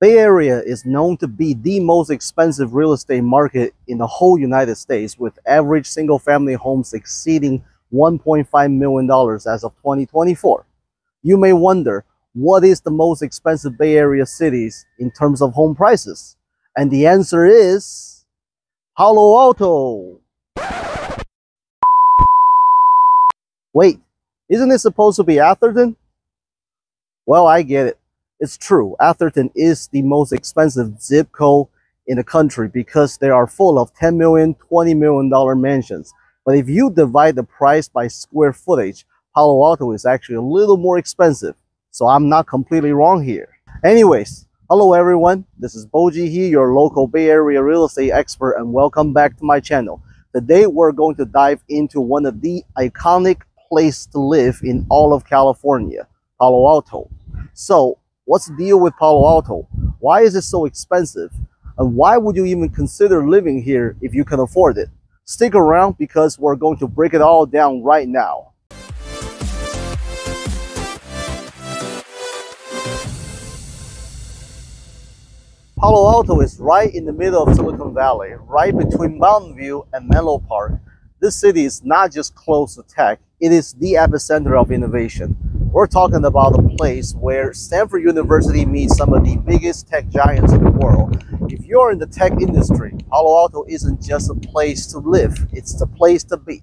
Bay Area is known to be the most expensive real estate market in the whole United States with average single family homes exceeding $1.5 million as of 2024. You may wonder, what is the most expensive Bay Area cities in terms of home prices? And the answer is Palo Alto. Wait, isn't it supposed to be Atherton? Well, I get it. It's true, Atherton is the most expensive zip code in the country because they are full of 10 million, 20 million dollar mansions. But if you divide the price by square footage, Palo Alto is actually a little more expensive. So I'm not completely wrong here. Anyways, hello everyone. This is Bojie He, your local Bay Area real estate expert and welcome back to my channel. Today we're going to dive into one of the iconic place to live in all of California, Palo Alto. So What's the deal with Palo Alto? Why is it so expensive? And why would you even consider living here if you can afford it? Stick around because we're going to break it all down right now. Palo Alto is right in the middle of Silicon Valley, right between Mountain View and Menlo Park. This city is not just close to tech, it is the epicenter of innovation. We're talking about a place where Stanford University meets some of the biggest tech giants in the world. If you're in the tech industry, Palo Alto isn't just a place to live, it's the place to be.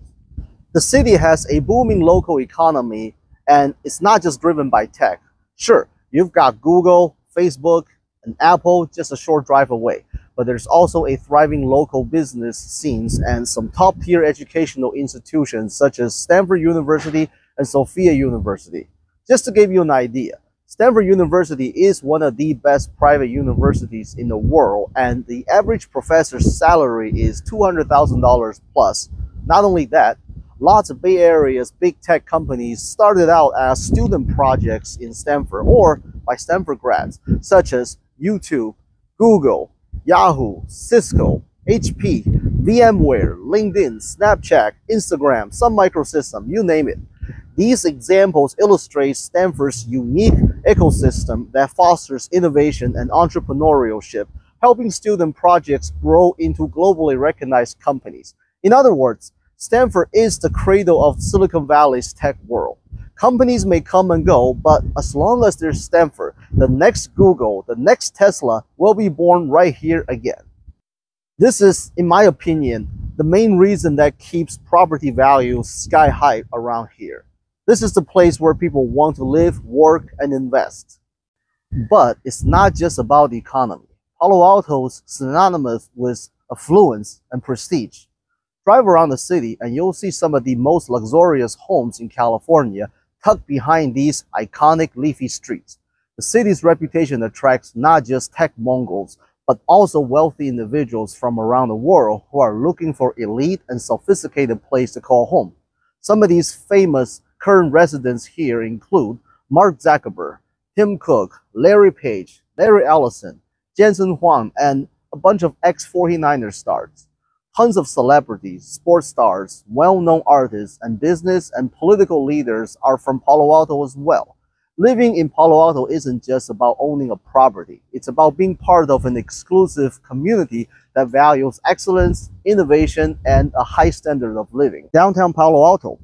The city has a booming local economy and it's not just driven by tech. Sure, you've got Google, Facebook, and Apple just a short drive away, but there's also a thriving local business scenes and some top tier educational institutions such as Stanford University and Sofia University. Just to give you an idea, Stanford University is one of the best private universities in the world, and the average professor's salary is $200,000 plus. Not only that, lots of Bay Area's big tech companies started out as student projects in Stanford or by Stanford grads, such as YouTube, Google, Yahoo, Cisco, HP, VMware, LinkedIn, Snapchat, Instagram, Sun Microsystem, you name it. These examples illustrate Stanford's unique ecosystem that fosters innovation and entrepreneurship, helping student projects grow into globally recognized companies. In other words, Stanford is the cradle of Silicon Valley's tech world. Companies may come and go, but as long as there's Stanford, the next Google, the next Tesla will be born right here again. This is, in my opinion, the main reason that keeps property values sky high around here. This is the place where people want to live, work, and invest. But it's not just about the economy. Palo Alto is synonymous with affluence and prestige. Drive around the city and you'll see some of the most luxurious homes in California tucked behind these iconic leafy streets. The city's reputation attracts not just tech Mongols, but also wealthy individuals from around the world who are looking for elite and sophisticated place to call home. Some of these famous Current residents here include Mark Zuckerberg, Tim Cook, Larry Page, Larry Ellison, Jensen Huang, and a bunch of ex-49ers stars. Tons of celebrities, sports stars, well-known artists, and business and political leaders are from Palo Alto as well. Living in Palo Alto isn't just about owning a property. It's about being part of an exclusive community that values excellence, innovation, and a high standard of living. Downtown Palo Alto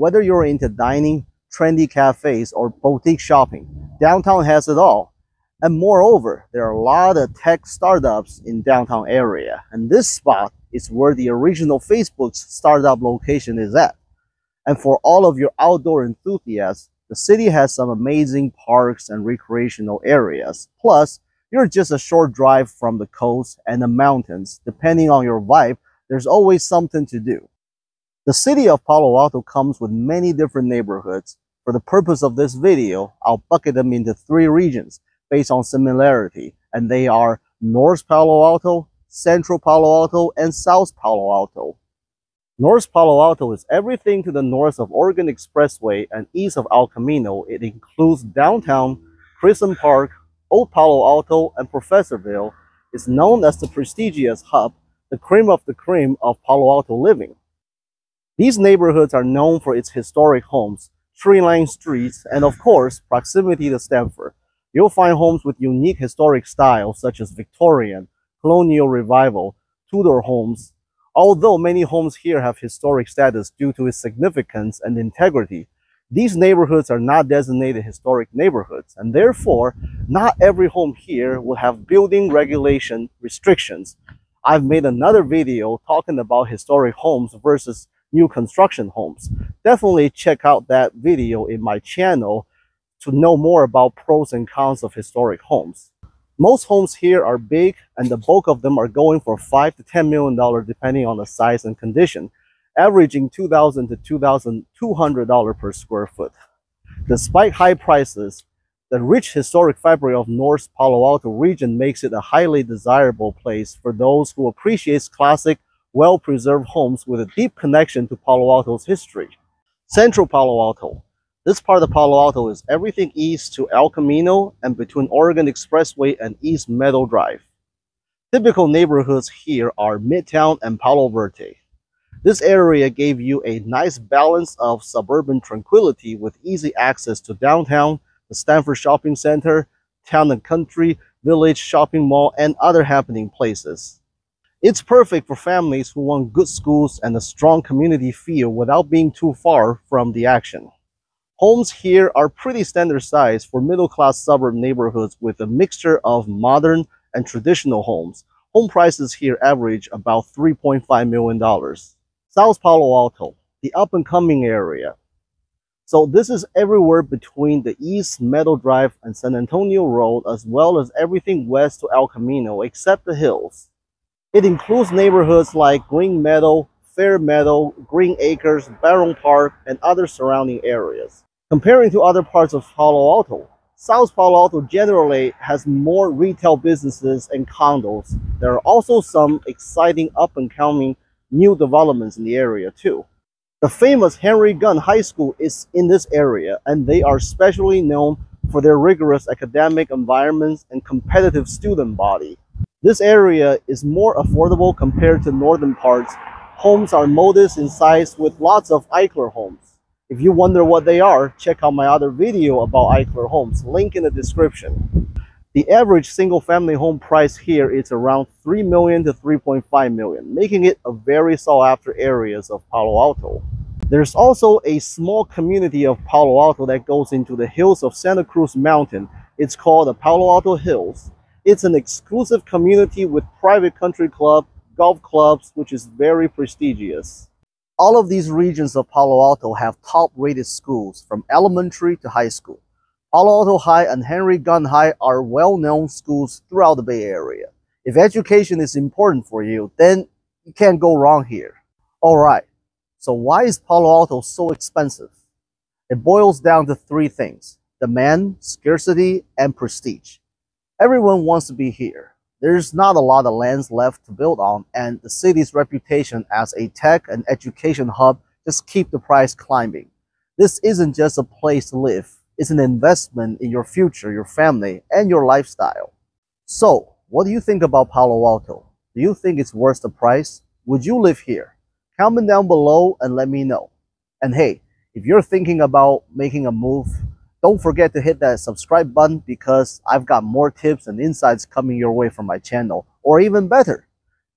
whether you're into dining, trendy cafes, or boutique shopping, downtown has it all. And moreover, there are a lot of tech startups in downtown area. And this spot is where the original Facebook's startup location is at. And for all of your outdoor enthusiasts, the city has some amazing parks and recreational areas. Plus, you're just a short drive from the coast and the mountains. Depending on your vibe, there's always something to do. The city of Palo Alto comes with many different neighborhoods. For the purpose of this video, I'll bucket them into three regions based on similarity, and they are North Palo Alto, Central Palo Alto, and South Palo Alto. North Palo Alto is everything to the north of Oregon Expressway and east of El Camino. It includes downtown, Crescent Park, Old Palo Alto, and Professorville. It's known as the prestigious hub, the cream of the cream of Palo Alto living. These neighborhoods are known for its historic homes, tree-lined streets, and of course, proximity to Stanford. You'll find homes with unique historic styles such as Victorian, Colonial Revival, Tudor homes. Although many homes here have historic status due to its significance and integrity, these neighborhoods are not designated historic neighborhoods, and therefore, not every home here will have building regulation restrictions. I've made another video talking about historic homes versus new construction homes. Definitely check out that video in my channel to know more about pros and cons of historic homes. Most homes here are big and the bulk of them are going for 5 to 10 million dollars depending on the size and condition averaging 2,000 to $2,200 per square foot. Despite high prices, the rich historic fabric of North Palo Alto region makes it a highly desirable place for those who appreciate classic, well-preserved homes with a deep connection to Palo Alto's history. Central Palo Alto. This part of Palo Alto is everything east to El Camino and between Oregon Expressway and East Meadow Drive. Typical neighborhoods here are Midtown and Palo Verde. This area gave you a nice balance of suburban tranquility with easy access to downtown, the Stanford Shopping Center, Town and Country, Village Shopping Mall, and other happening places. It's perfect for families who want good schools and a strong community feel without being too far from the action. Homes here are pretty standard size for middle-class suburb neighborhoods with a mixture of modern and traditional homes. Home prices here average about $3.5 million. South Palo Alto, the up and coming area. So this is everywhere between the East Meadow Drive and San Antonio Road, as well as everything west to El Camino, except the hills. It includes neighborhoods like Green Meadow, Fair Meadow, Green Acres, Barron Park, and other surrounding areas. Comparing to other parts of Palo Alto, South Palo Alto generally has more retail businesses and condos. There are also some exciting up and coming new developments in the area too. The famous Henry Gunn High School is in this area and they are specially known for their rigorous academic environments and competitive student body. This area is more affordable compared to northern parts. Homes are modest in size with lots of Eichler homes. If you wonder what they are, check out my other video about Eichler homes, link in the description. The average single family home price here is around 3 million to 3.5 million, making it a very sought after areas of Palo Alto. There's also a small community of Palo Alto that goes into the hills of Santa Cruz Mountain. It's called the Palo Alto Hills. It's an exclusive community with private country club, golf clubs, which is very prestigious. All of these regions of Palo Alto have top rated schools from elementary to high school. Palo Alto High and Henry Gunn High are well-known schools throughout the Bay Area. If education is important for you, then you can't go wrong here. Alright, so why is Palo Alto so expensive? It boils down to three things. Demand, scarcity, and prestige. Everyone wants to be here. There's not a lot of lands left to build on, and the city's reputation as a tech and education hub just keep the price climbing. This isn't just a place to live It's an investment in your future, your family, and your lifestyle. So, what do you think about Palo Alto? Do you think it's worth the price? Would you live here? Comment down below and let me know. And hey, if you're thinking about making a move, don't forget to hit that subscribe button because I've got more tips and insights coming your way from my channel. Or even better,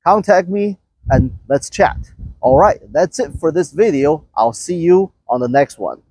contact me and let's chat. Alright, that's it for this video. I'll see you on the next one.